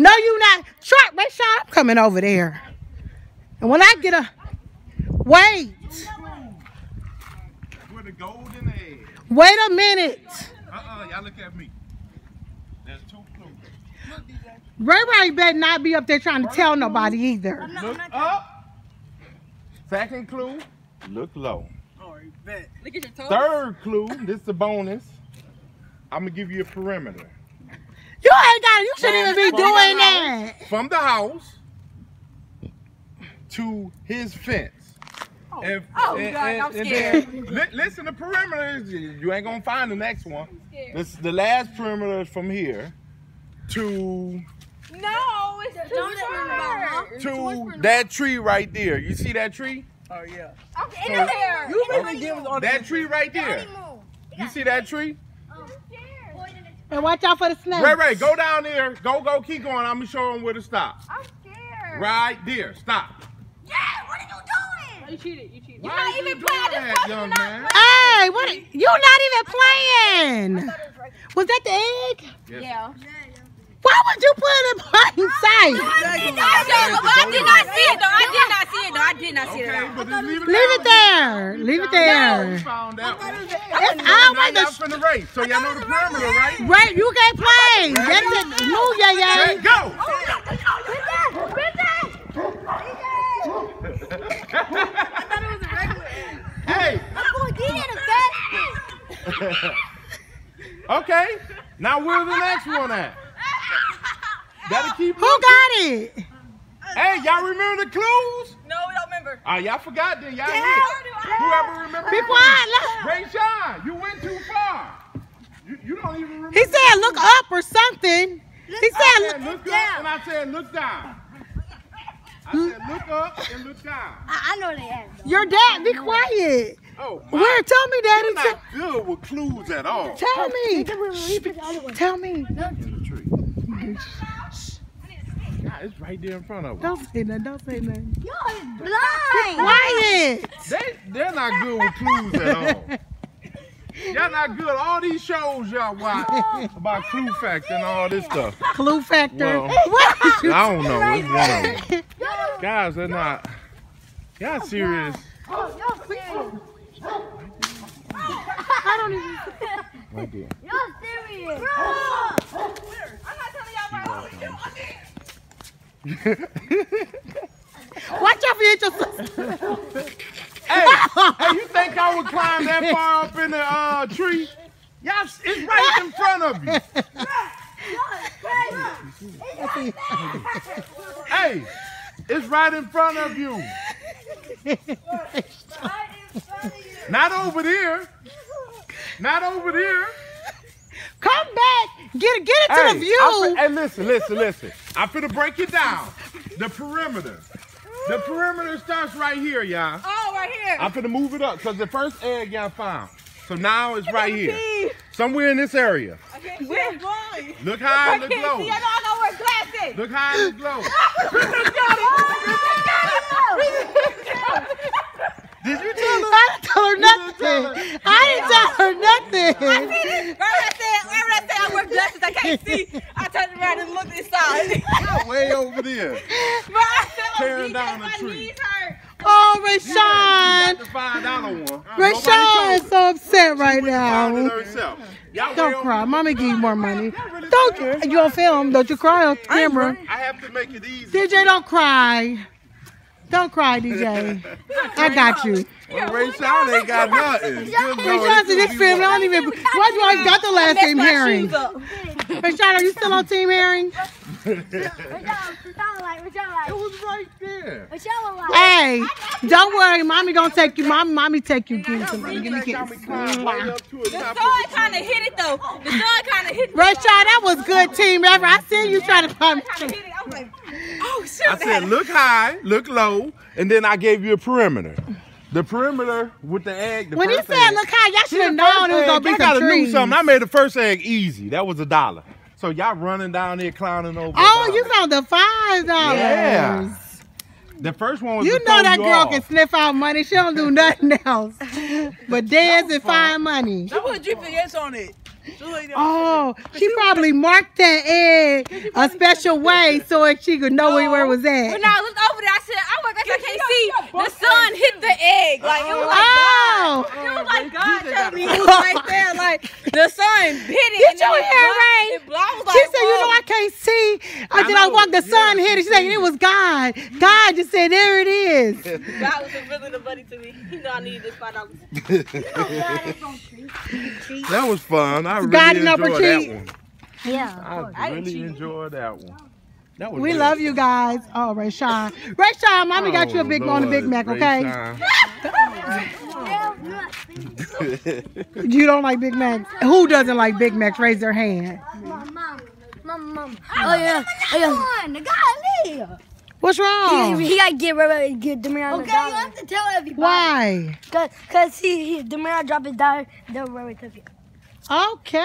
No, you not. Truck, Ray Sean, I'm coming over there. And when I get a wait, With a golden egg. wait a minute. Uh-uh, y'all look at me. There's two clues. Ray Ray better not be up there trying to tell nobody either. Look up. Second clue, look low. Oh, look at your toes. Third clue, this is a bonus. I'm gonna give you a perimeter. You ain't got. You shouldn't even be doing the that. house- From the house to his fence. Oh, and, Oh, God, I'm then- li- listen, the perimeter you ain't gonna find the next one. This the last perimeter is from here to No, it's George to that tree right there. You see that tree? Oh yeah. Okay, in there. You really give us all That tree right there. You see that tree? And watch out for the snake. Ray Ray, go down there. Go, go, keep going. I'm gonna show him where to stop. I'm scared. Right there. Stop. Yeah, what are you doing? Oh, you cheated. You cheated. Why not is you even playing that, young not man? Hey, what? you're not even playing. Was that the egg? Yeah. Why would you put it in plain sight? I did not see it. though. I did not see it though. I did not see it though. Not see it. Okay, at all. but leave it Leave it there. Leave it there. found that. It's always y'all the race. So y'all know the perimeter, right? right. You can't play. That's it. Move, yeah, Hey, yeah. go. Hey. Okay. Now where's the next one at? Gotta keep Who looking. got it? Hey, y'all remember the clues? No, we remember. Ah, y'all forgot then. Y'all hit. Whoever remember. Be quiet. clues. Ray Sean, you went too far. You, you don't even remember. He said, "Look up" or something. He I said, said look up and I said look down. I said look up and look down. I know they have. "Your dad, be quiet." Oh, my. Where? Tell me, Daddy. You're not good with clues at all. tell me. Tell me. Nah, it's right there in front of them. Don't say nothing. Don't say nothing. y'all are blind. Quiet. They, they're not good with clues at all. Y'all not good. All these shows y'all watch about Clue Factor and all this stuff. Clue factor. Well, what? is you- I don't know. It's one of them. Guys, they're not. Y'all serious? Oh, you're serious. I don't even. Right there. You're serious. I'm not telling y'all right. Watch out for you hit your sister. Hey, hey, you think I would climb that far up in the uh, tree? Y'all, it's right in front of you. Hey, it's right in front of you. Not over there. Not over there. Come back. Get it. Get it to Hey, the view. I'm hey, listen, listen, listen. I'm finna break it down. The perimeter. The perimeter starts right here, y'all. Oh, right here. I'm finna move it up because the first egg y'all found. So now it's right here. Somewhere in this area. I can't see. Look high I and look can't low. see. I know I gotta wear glasses. Look high and look low. Did you tell her? I didn't tell her nothing. I didn't tell her nothing. Right when I said, right when I said I wear glasses, I can't see. I turned around and looked inside. You're way over there. But I felt Tearing like down my the tree. knees hurt. Oh, Rashawn. got the five dollar one. Nobody Rashawn is so upset right her. Now. herself. Y'all Don't cry. Mommy give you more money. really Don't scared. you on film? Don't you cry on camera. I have to make it easy. DJ, don't cry. Don't cry, DJ. I got you. Well, Ray Sean ain't got nothing. Good Lord, Rashawn said this film, I don't even. Why you always got the last Messed team my hearing? shoes are you still on team Herring? What y'all like? What y'all It was right there. What y'all like? Hey, don't worry. Mommy gonna take you. Mommy, mommy take you. Give me some. Really Give me think kiss. I'm climb way up to the The top sun of kind of hit it though. The sun kind of hit. Rashawn, that was good team ever. I seen you trying to find Kind of hit it. I was like, shoot. I said, look high, look low, and then I gave you a perimeter. The perimeter with the egg. The When he first said, egg. "Look how y'all should have known it was first gonna be y'all some gotta do trees." something. I made the first egg easy. That was a dollar. So y'all running down there clowning over. Oh, you found the five dollars. Yeah. The first one was. You know that you girl off. can sniff out money. She don't do nothing else but dance and find money. You put GPS on it. Oh, she probably marked that egg a special way so that she could know where it was at. When at. I looked over there, I said, "Oh my gosh, I can't see." The sun hit the egg. Like it was like Oh, it was like God telling me it was right there. Like the sun hit it. Get and then your hair right. It blocked. I was she like, said, "You know whoa. I can't see." I I said, "I walked the sun Yeah, hit it." She she said, "It was God. God just said, there it is." God was really the buddy to me. You know I needed this five dollars. That was fun. I really God number enjoyed that one. Yeah. I really enjoyed that one. That was We good. love you guys. Oh, Rayshawn. Rayshawn, mommy got you a Oh, big on a Big Mac, okay? You don't like Big Macs? Who doesn't like Big Macs? Raise their hand. Oh yeah, oh yeah. Guy What's wrong? he gotta get rid of get Demir Okay, you have to tell everybody. Why? Cause, cause he, he Demir dropped his dollar, then Rory took it. Okay.